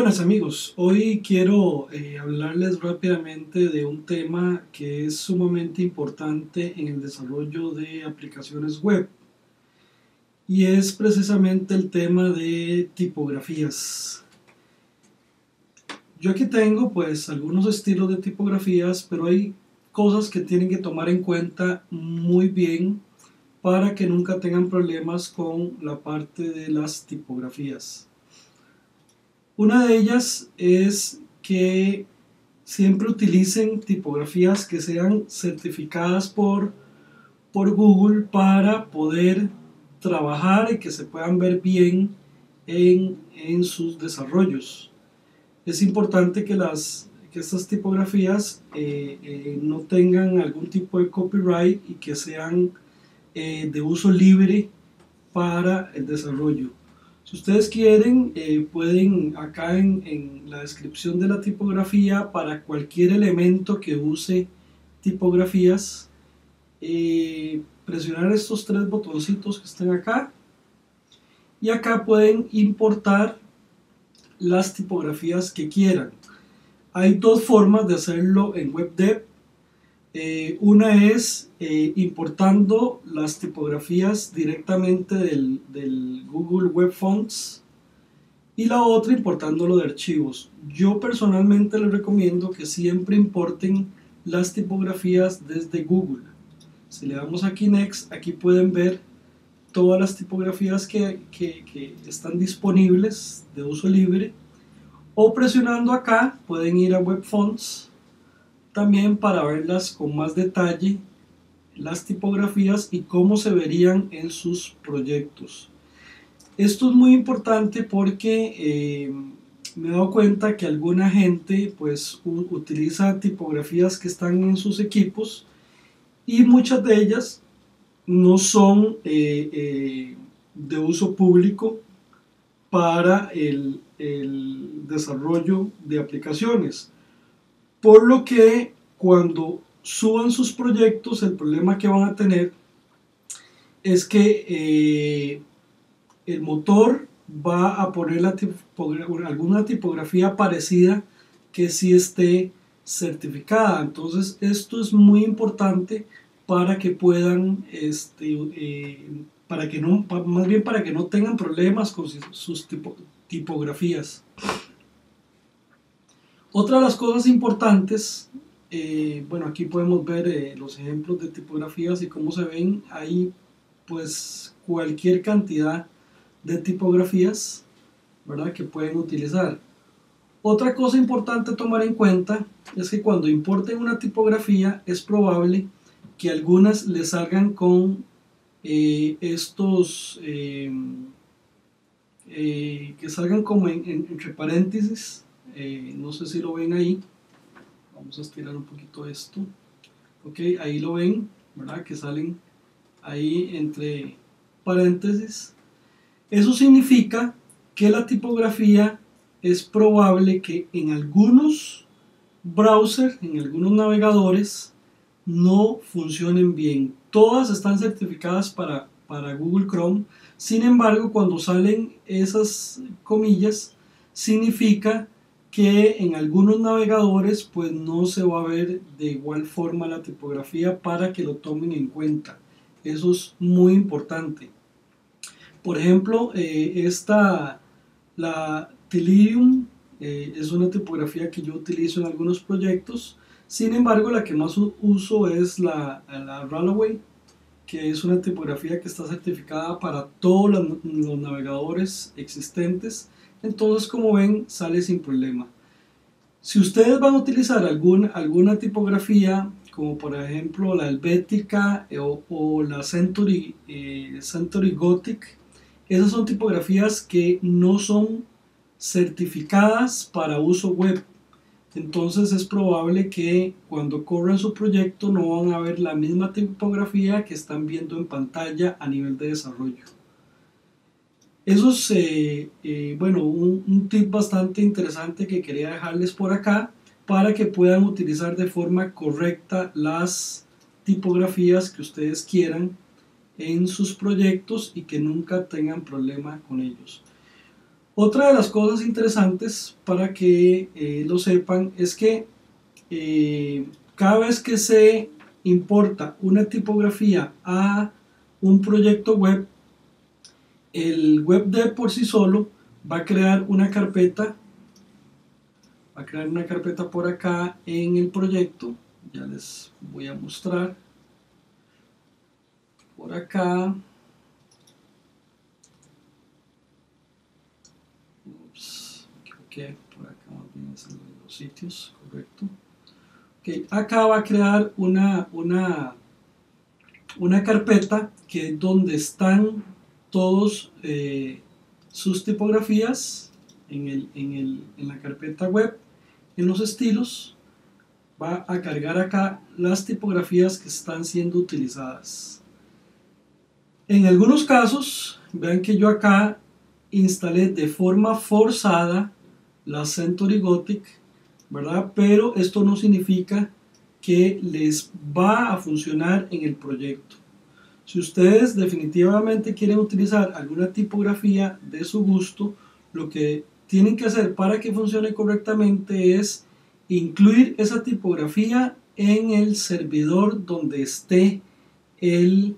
buenas amigos, hoy quiero eh, hablarles rápidamente de un tema que es sumamente importante en el desarrollo de aplicaciones web y es precisamente el tema de tipografías. Yo aquí tengo pues algunos estilos de tipografías, pero hay cosas que tienen que tomar en cuenta muy bien para que nunca tengan problemas con la parte de las tipografías. Una de ellas es que siempre utilicen tipografías que sean certificadas por, por Google para poder trabajar y que se puedan ver bien en, sus desarrollos. Es importante que, las, que estas tipografías eh, eh, no tengan algún tipo de copyright y que sean eh, de uso libre para el desarrollo. Si ustedes quieren, eh, pueden acá en, la descripción de la tipografía, para cualquier elemento que use tipografías, eh, presionar estos tres botoncitos que están acá. Y acá pueden importar las tipografías que quieran. Hay dos formas de hacerlo en WebDev. Eh, una es eh, importando las tipografías directamente del, Google Web Fonts y la otra importándolo de archivos. Yo personalmente les recomiendo que siempre importen las tipografías desde Google. Si le damos aquí Next, aquí pueden ver todas las tipografías que, que están disponibles de uso libre. O presionando acá pueden ir a Web Fonts también para verlas con más detalle, las tipografías y cómo se verían en sus proyectos. Esto es muy importante porque eh, me he dado cuenta que alguna gente pues utiliza tipografías que están en sus equipos y muchas de ellas no son eh, eh, de uso público para el desarrollo de aplicaciones. Por lo que cuando suban sus proyectos, el problema que van a tener es que eh, el motor va a poner alguna tipografía parecida que sí esté certificada. Entonces esto es muy importante para que puedan, este, eh, para que no, más bien para que no tengan problemas con sus tipografías. Otra de las cosas importantes, eh, bueno, aquí podemos ver eh, los ejemplos de tipografías y cómo se ven ahí, pues cualquier cantidad de tipografías, ¿verdad? Que pueden utilizar. Otra cosa importante tomar en cuenta es que cuando importen una tipografía es probable que algunas le salgan con eh, estos, que salgan como entre paréntesis, eh, no sé si lo ven ahí. Vamos a estirar un poquito esto. Ok ahí lo ven verdad que salen ahí entre paréntesis. Eso significa que la tipografía es probable que en algunos browsers en algunos navegadores no funcionen bien. Todas están certificadas para, para Google Chrome. Sin embargo cuando salen esas comillas significa que en algunos navegadores pues no se va a ver de igual forma la tipografía para que lo tomen en cuenta. Eso es muy importante. Por ejemplo, eh, esta, la Tilium, eh, es una tipografía que yo utilizo en algunos proyectos. Sin embargo, la que más uso es la, la que es una tipografía que está certificada para todos los navegadores existentes entonces como ven sale sin problema. Si ustedes van a utilizar alguna tipografía, como por ejemplo la Helvética eh, o, la Century, eh, Century Gothic, esas son tipografías que no son certificadas para uso web. Entonces es probable que cuando corran su proyecto no van a ver la misma tipografía que están viendo en pantalla a nivel de desarrollo. Eso es, eh, eh, bueno, un, tip bastante interesante que quería dejarles por acá para que puedan utilizar de forma correcta las tipografías que ustedes quieran en sus proyectos y que nunca tengan problema con ellos. Otra de las cosas interesantes para que eh, lo sepan es que cada vez que se importa una tipografía a un proyecto web, el webdev por sí solo va a crear una carpeta, va a crear una carpeta por acá en el proyecto, ya les voy a mostrar, por acá, ups, que por acá más los sitios, correcto. Okay, acá va a crear una, una, una carpeta que es donde están todos eh, sus tipografías en, el, en, el, en la carpeta web, en los estilos, va a cargar acá las tipografías que están siendo utilizadas. En algunos casos, vean que yo acá instalé de forma forzada la Century Gothic ¿verdad? Pero esto no significa que les va a funcionar en el proyecto. Si ustedes definitivamente quieren utilizar alguna tipografía de su gusto, lo que tienen que hacer para que funcione correctamente es incluir esa tipografía en el servidor donde esté el,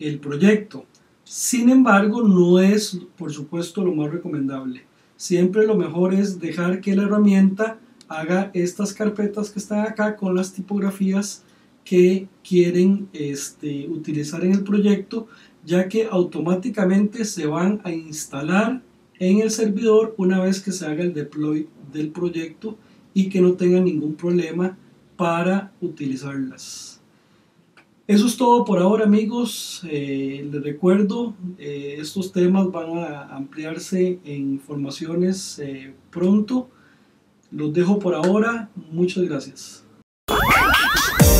el proyecto. Sin embargo, no es, por supuesto, lo más recomendable. Siempre lo mejor es dejar que la herramienta haga estas carpetas que están acá con las tipografías que quieren este, utilizar en el proyecto, ya que automáticamente se van a instalar en el servidor una vez que se haga el deploy del proyecto y que no tengan ningún problema para utilizarlas. Eso es todo por ahora amigos, eh, les recuerdo, eh, estos temas van a ampliarse en informaciones eh, pronto. Los dejo por ahora. Muchas gracias.